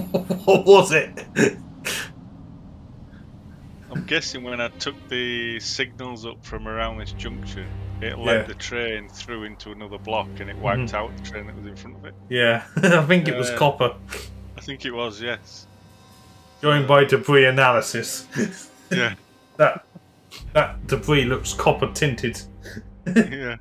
what was it? I'm guessing when I took the signals up from around this junction, it led Yeah. the train through into another block and it wiped Mhm. out the train that was in front of it. Yeah, I think it was uh, copper. I think it was, yes. Going by debris analysis, Yeah, that that debris looks copper tinted. yeah.